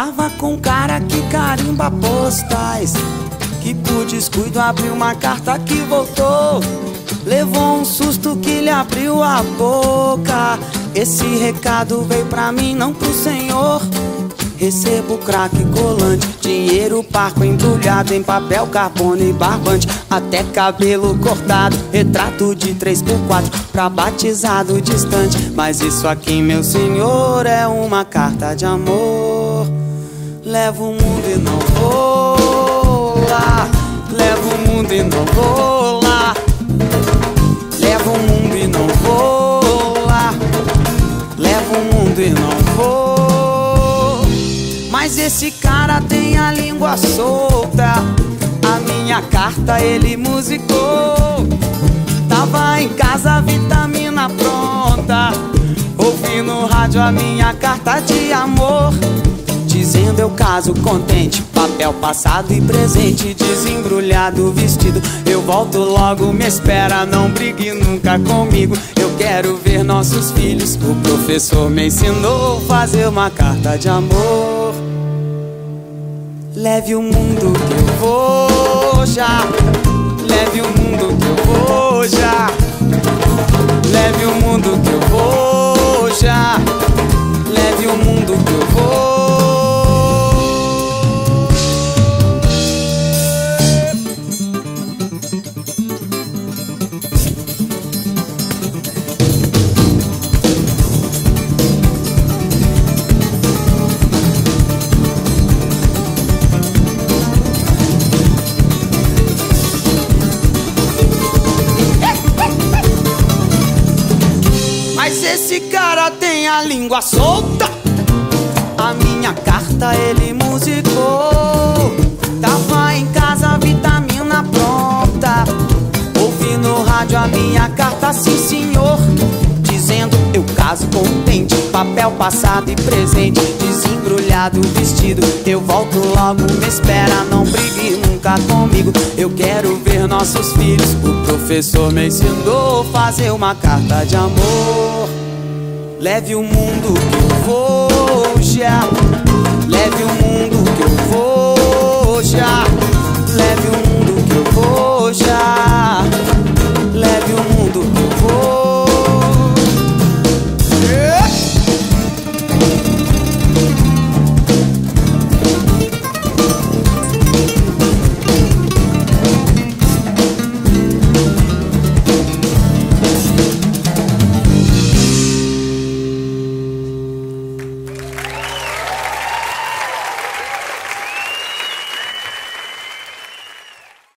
Tava com cara que carimba postais Que por descuido abriu uma carta que voltou Levou um susto que lhe abriu a boca Esse recado veio pra mim, não pro senhor Recebo crack colante, dinheiro parco embrulhado em papel carbono e barbante, até cabelo cortado, retrato de 3x4 pra batizado distante. Mas isso aqui, meu senhor, é uma carta de amor. Levo o mundo e não vou lá, levo o mundo e não vou lá, levo o mundo e não vou lá, levo o mundo e não vou. Mas esse cara tem a língua solta. A minha carta ele musicou. Tava em casa, vitamina pronta. Ouvi no rádio a minha carta de amor. Dizendo eu caso contente, papel passado e presente, desembrulhado vestido. Eu volto logo, me espera, não brigue nunca comigo. Eu quero ver nossos filhos. O professor me ensinou fazer uma carta de amor. Leve o mundo que eu vou já. Leve o mundo que eu vou já. Leve o mundo que eu vou já. Mas esse cara tem a língua solta. A minha carta ele musicou. Tava em casa, vitamina pronta. Ouvi no rádio a minha carta, sim senhor. Dizendo eu caso contente, papel passado e presente, desembrulhado vestido. Eu volto logo, me espera, não brigue nunca comigo. Eu quero ver nossos filhos. O professor me ensinou fazer uma carta de amor. Leve o mundo que eu vou já.